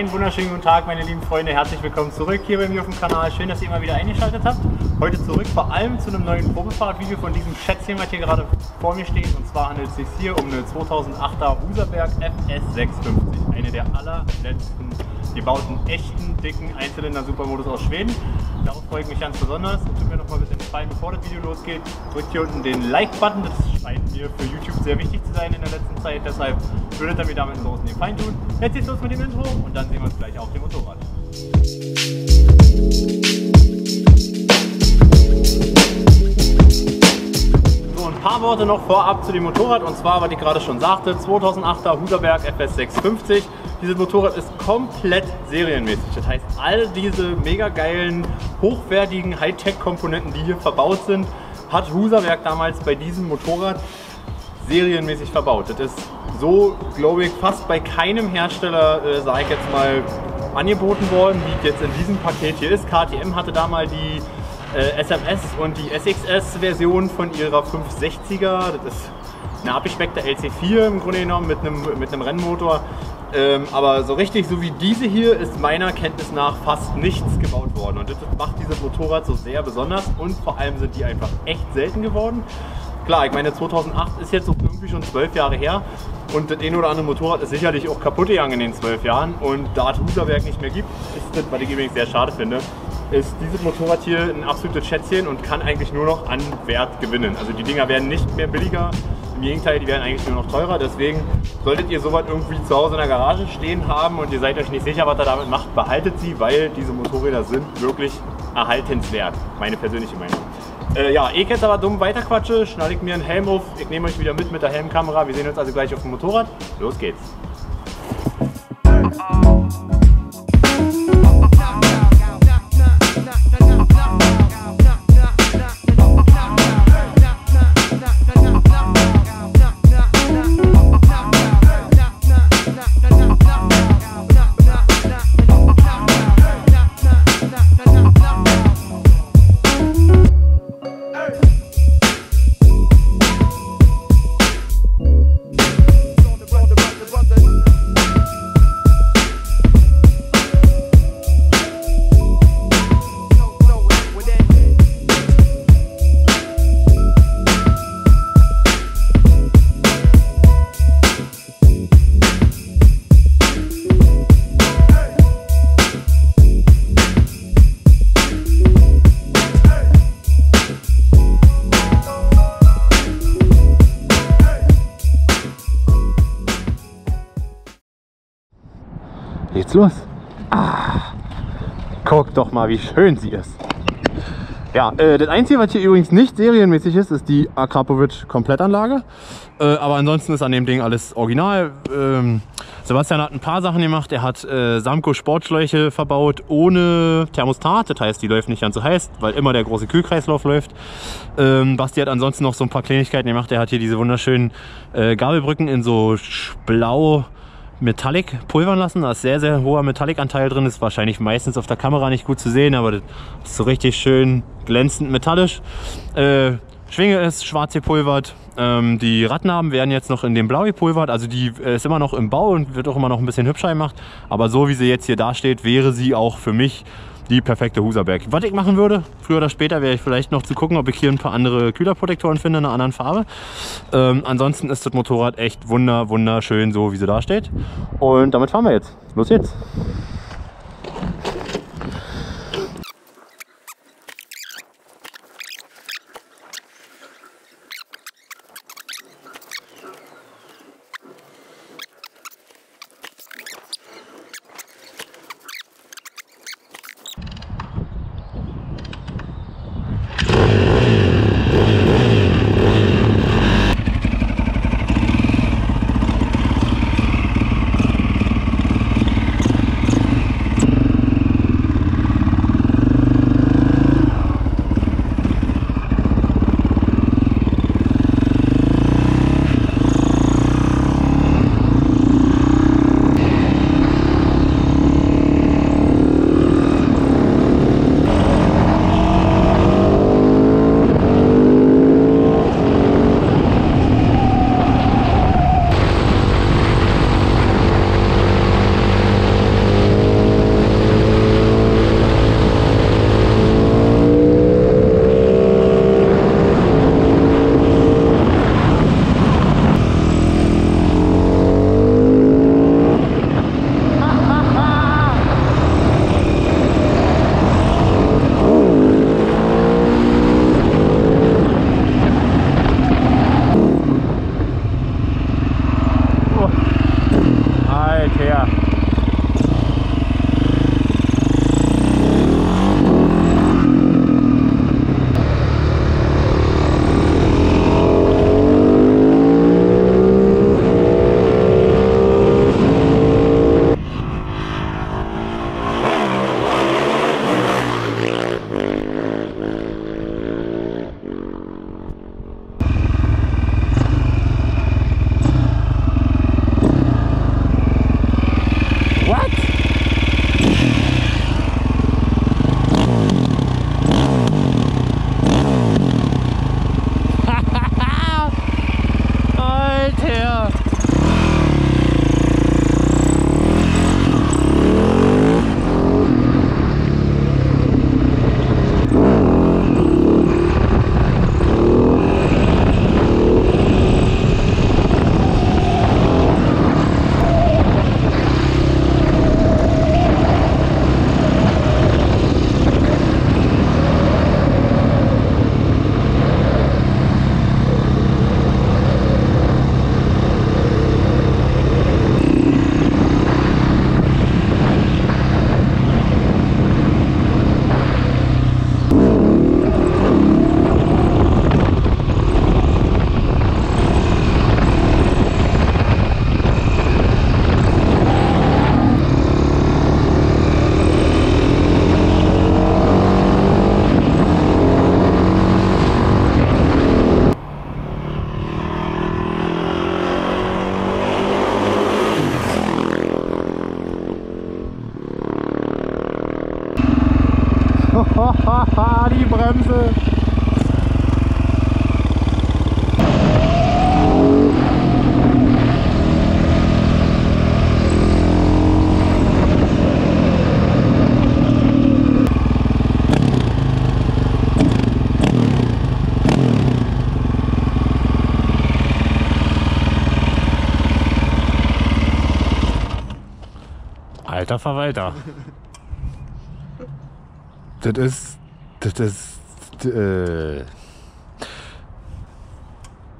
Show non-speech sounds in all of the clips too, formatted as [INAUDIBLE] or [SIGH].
Einen wunderschönen guten Tag, meine lieben Freunde. Herzlich willkommen zurück hier bei mir auf dem Kanal. Schön, dass ihr immer wieder eingeschaltet habt. Heute zurück vor allem zu einem neuen Probefahrtvideo von diesem Schätzchen, was hier gerade vor mir steht. Und zwar handelt es sich hier um eine 2008er Huserberg FS650. Eine der allerletzten gebauten, echten, dicken Einzylinder-Supermodus aus Schweden. Darauf freue ich mich ganz besonders. Und tut mir noch mal ein bisschen Gefallen, bevor das Video losgeht. Drückt hier unten den Like-Button. Das scheint mir für YouTube sehr wichtig zu sein in der letzten Zeit. Deshalb würdet ihr mir damit einen großen Gefallen tun. Jetzt geht's los mit dem Intro und dann sehen wir uns gleich auf dem Motorrad. So, ein paar Worte noch vorab zu dem Motorrad und zwar, was ich gerade schon sagte, 2008er Huserberg FS 650. Dieses Motorrad ist komplett serienmäßig. Das heißt, all diese mega geilen, hochwertigen Hightech-Komponenten, die hier verbaut sind, hat Huserberg damals bei diesem Motorrad serienmäßig verbaut. Das ist so, glaube ich, fast bei keinem Hersteller, äh, sage ich jetzt mal, angeboten worden, wie jetzt in diesem Paket hier ist. KTM hatte da mal die äh, SMS und die SXS-Version von ihrer 560er. Das ist eine abgespeckte LC4 im Grunde genommen mit einem, mit einem Rennmotor. Ähm, aber so richtig, so wie diese hier, ist meiner Kenntnis nach fast nichts gebaut worden. Und das macht dieses Motorrad so sehr besonders und vor allem sind die einfach echt selten geworden. Klar, ich meine 2008 ist jetzt irgendwie schon zwölf Jahre her und das ein oder andere Motorrad ist sicherlich auch kaputt gegangen in den zwölf Jahren. Und da es Huserwerk nicht mehr gibt, ist das, was ich übrigens sehr schade finde, ist dieses Motorrad hier ein absolutes Schätzchen und kann eigentlich nur noch an Wert gewinnen. Also die Dinger werden nicht mehr billiger, im Gegenteil, die werden eigentlich nur noch teurer. Deswegen solltet ihr sowas irgendwie zu Hause in der Garage stehen haben und ihr seid euch nicht sicher, was ihr damit macht, behaltet sie, weil diese Motorräder sind wirklich erhaltenswert. Meine persönliche Meinung. Äh, ja, eh jetzt aber dumm weiterquatsche, schnalle ich mir einen Helm auf. Ich nehme euch wieder mit mit der Helmkamera. Wir sehen uns also gleich auf dem Motorrad. Los geht's. Geht's los? Ah, guck doch mal, wie schön sie ist. Ja, äh, das Einzige, was hier übrigens nicht serienmäßig ist, ist die Akrapovic Komplettanlage. Äh, aber ansonsten ist an dem Ding alles original. Ähm, Sebastian hat ein paar Sachen gemacht. Er hat äh, Samco Sportschläuche verbaut ohne Thermostat. Das heißt, die läuft nicht ganz so heiß, weil immer der große Kühlkreislauf läuft. Ähm, Basti hat ansonsten noch so ein paar Kleinigkeiten gemacht. Er hat hier diese wunderschönen äh, Gabelbrücken in so blau Metallic pulvern lassen. Da ist sehr, sehr hoher Metallic-Anteil drin. Ist wahrscheinlich meistens auf der Kamera nicht gut zu sehen, aber das ist so richtig schön glänzend metallisch. Äh, Schwinge ist schwarz gepulvert. Ähm, die Radnaben werden jetzt noch in dem Blau gepulvert. Also die äh, ist immer noch im Bau und wird auch immer noch ein bisschen hübscher gemacht. Aber so wie sie jetzt hier dasteht, wäre sie auch für mich die perfekte Huserberg. Was ich machen würde, früher oder später, wäre ich vielleicht noch zu gucken, ob ich hier ein paar andere Kühlerprotektoren finde in einer anderen Farbe. Ähm, ansonsten ist das Motorrad echt wunder, wunderschön, so wie sie da steht. Und damit fahren wir jetzt. Los jetzt! die Bremse. Alter Verwalter das ist. Das ist. Äh,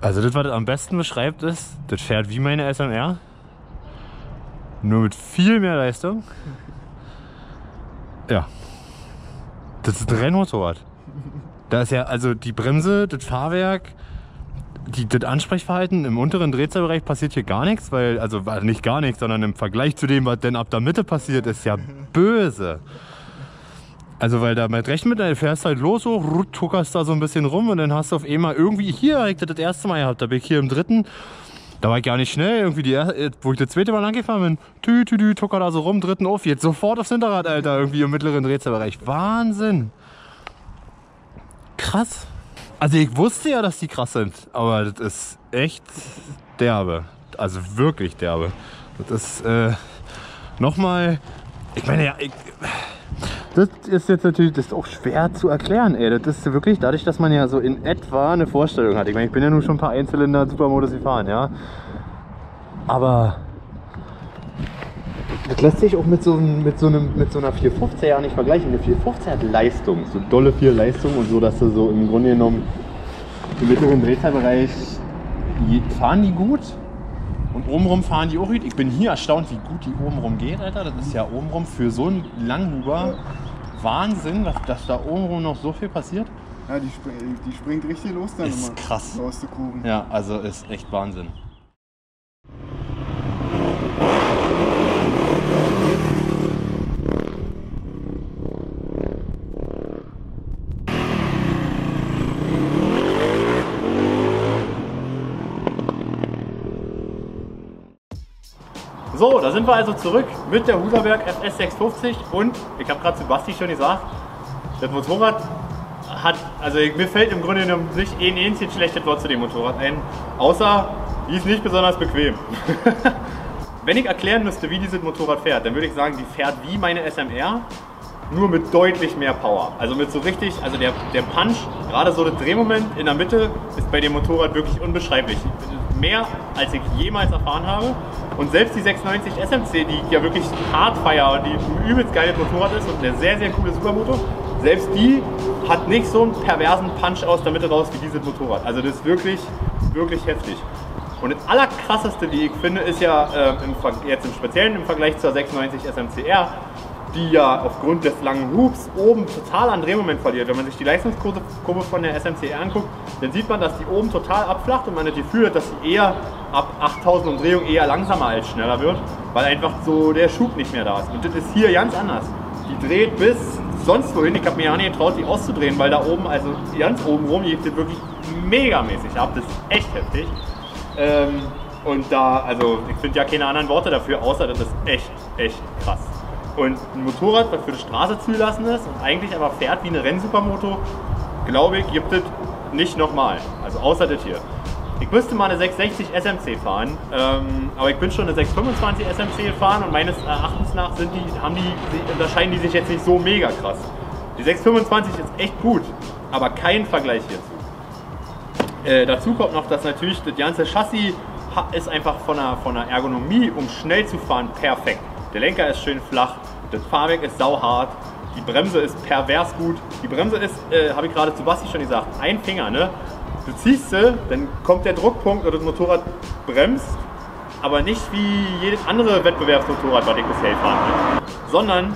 also, das, was das am besten beschreibt, ist, das fährt wie meine SMR. Nur mit viel mehr Leistung. Ja. Das ist ein Rennmotorrad. Da ist ja also die Bremse, das Fahrwerk, die, das Ansprechverhalten im unteren Drehzahlbereich passiert hier gar nichts, weil, also nicht gar nichts, sondern im Vergleich zu dem, was denn ab der Mitte passiert, ist ja böse. Also weil da mit recht mit, du fährst halt los, so, tuckerst da so ein bisschen rum und dann hast du auf einmal irgendwie hier, ich das erste Mal gehabt, da bin ich hier im dritten, da war ich gar nicht schnell, irgendwie die erste, wo ich das zweite Mal langgefahren bin, tü, tü, tü, tucker da so rum, dritten auf, jetzt sofort aufs Hinterrad, Alter, irgendwie im mittleren Drehzahlbereich. Wahnsinn! Krass. Also ich wusste ja, dass die krass sind, aber das ist echt derbe. Also wirklich derbe. Das ist äh, nochmal, ich meine ja, ich, das ist jetzt natürlich das ist auch schwer zu erklären, ey. Das ist wirklich dadurch, dass man ja so in etwa eine Vorstellung hat. Ich meine, ich bin ja nun schon ein paar Einzylinder Supermodus gefahren, ja. Aber das lässt sich auch mit so, mit so, einem, mit so einer 450er ja nicht vergleichen. Eine 450er hat Leistung, so dolle viel Leistung und so, dass du so im Grunde genommen im mittleren Drehzahlbereich fahren die gut und obenrum fahren die auch gut. Ich bin hier erstaunt, wie gut die obenrum geht, Alter. Das ist ja obenrum für so einen Langhuber Wahnsinn, dass, dass da obenrum noch so viel passiert. Ja, die, spring, die springt richtig los dann ist immer. krass. Aus der Kurven. Ja, also ist echt Wahnsinn. So, da sind wir also zurück mit der Huserberg FS 650 und ich habe gerade zu Basti schon gesagt, das Motorrad hat, also mir fällt im Grunde genommen nicht ein einziges schlechtes Wort zu dem Motorrad ein, außer die ist nicht besonders bequem. [LAUGHS] Wenn ich erklären müsste, wie dieses Motorrad fährt, dann würde ich sagen, die fährt wie meine SMR, nur mit deutlich mehr Power. Also mit so richtig, also der, der Punch, gerade so das Drehmoment in der Mitte, ist bei dem Motorrad wirklich unbeschreiblich. Mehr als ich jemals erfahren habe. Und selbst die 690 SMC, die ja wirklich hart feier die ein übelst geiles Motorrad ist und eine sehr, sehr coole Supermoto, selbst die hat nicht so einen perversen Punch aus der Mitte raus wie dieses Motorrad. Also das ist wirklich, wirklich heftig. Und das allerkrasseste, wie ich finde, ist ja äh, im, jetzt im Speziellen im Vergleich zur 690 SMCR, die ja aufgrund des langen Hubs oben total an Drehmoment verliert. Wenn man sich die Leistungskurve von der SMCR anguckt, dann sieht man, dass die oben total abflacht und man das Gefühl hat, dass sie eher ab 8000 Umdrehungen eher langsamer als schneller wird, weil einfach so der Schub nicht mehr da ist. Und das ist hier ganz anders. Die dreht bis sonst wohin. Ich habe mir ja nicht getraut, die auszudrehen, weil da oben, also ganz oben rum, geht das wirklich megamäßig ab. Das ist echt heftig. Ähm, und da, also ich finde ja keine anderen Worte dafür, außer das ist echt, echt krass. Und ein Motorrad, was für die Straße zugelassen ist und eigentlich aber fährt wie eine Rennsupermoto, glaube ich, gibt es nicht nochmal. Also außer das hier. Ich müsste mal eine 660 SMC fahren, ähm, aber ich bin schon eine 625 SMC gefahren und meines Erachtens nach sind die, haben die, unterscheiden die sich jetzt nicht so mega krass. Die 625 ist echt gut, aber kein Vergleich hierzu. Äh, dazu kommt noch, dass natürlich das ganze Chassis ist einfach von der, von der Ergonomie, um schnell zu fahren, perfekt. Der Lenker ist schön flach, das Fahrwerk ist sauhart, die Bremse ist pervers gut. Die Bremse ist, äh, habe ich gerade zu Basti schon gesagt, ein Finger, ne? Du ziehst sie, dann kommt der Druckpunkt und das Motorrad bremst, aber nicht wie jedes andere Wettbewerbsmotorrad, was ich bisher bin, sondern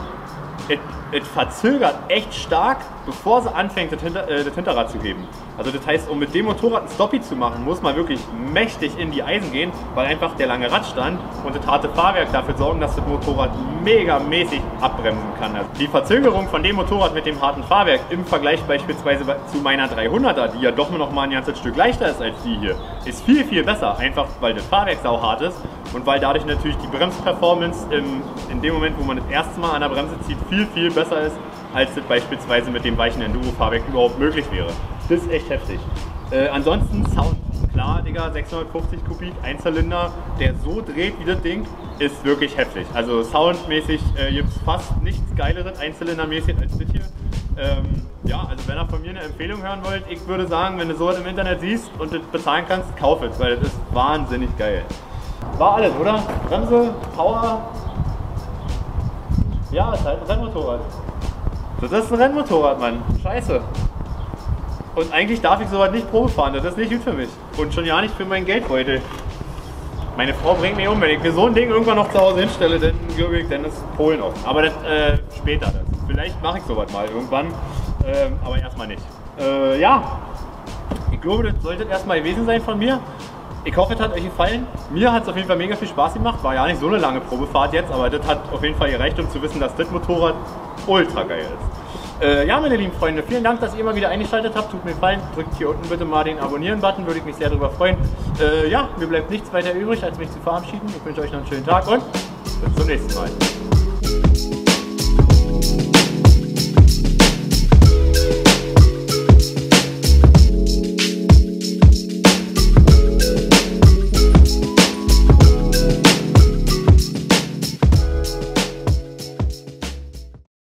es verzögert echt stark, bevor sie anfängt, das, Hinter, äh, das, Hinterrad zu heben. Also das heißt, um mit dem Motorrad ein Stoppie zu machen, muss man wirklich mächtig in die Eisen gehen, weil einfach der lange Radstand und das harte Fahrwerk dafür sorgen, dass das Motorrad megamäßig abbremsen kann. Also die Verzögerung von dem Motorrad mit dem harten Fahrwerk im Vergleich beispielsweise zu meiner 300er, die ja doch noch mal ein ganzes Stück leichter ist als die hier, ist viel, viel besser. Einfach weil das Fahrwerk sauhart ist und weil dadurch natürlich die Bremsperformance im, in dem Moment, wo man das erste Mal an der Bremse zieht, viel, viel besser ist, als das beispielsweise mit dem weichen Enduro-Fahrwerk überhaupt möglich wäre. Das ist echt heftig. Äh, ansonsten Sound. Klar, Digga, 650 Kubik, Einzylinder, der so dreht wie das Ding, ist wirklich heftig. Also soundmäßig äh, gibt es fast nichts Geileres Einzylindermäßig als das hier. Ähm, ja, also wenn ihr von mir eine Empfehlung hören wollt, ich würde sagen, wenn du sowas im Internet siehst und das bezahlen kannst, kauf es, weil das ist wahnsinnig geil. War alles, oder? Bremse, Power, Ja, ist halt ein Rennmotorrad. Das ist ein Rennmotorrad, Mann. Scheiße. Und eigentlich darf ich sowas nicht Probe fahren, das ist nicht gut für mich. Und schon ja nicht für meinen Geldbeutel. Meine Frau bringt mich um, wenn ich mir so ein Ding irgendwann noch zu Hause hinstelle, dann ich, dann ist Polen offen. Aber das äh, später. Das. Vielleicht mache ich sowas mal irgendwann, ähm, aber erstmal nicht. Äh, ja, ich glaube, das sollte erstmal gewesen sein von mir. Ich hoffe, es hat euch gefallen. Mir hat es auf jeden Fall mega viel Spaß gemacht. War ja nicht so eine lange Probefahrt jetzt, aber das hat auf jeden Fall gereicht, um zu wissen, dass das Motorrad ultra geil ist. Äh, ja, meine lieben Freunde, vielen Dank, dass ihr immer wieder eingeschaltet habt. Tut mir gefallen. Drückt hier unten bitte mal den Abonnieren-Button, würde ich mich sehr darüber freuen. Äh, ja, mir bleibt nichts weiter übrig, als mich zu verabschieden. Ich wünsche euch noch einen schönen Tag und bis zum nächsten Mal.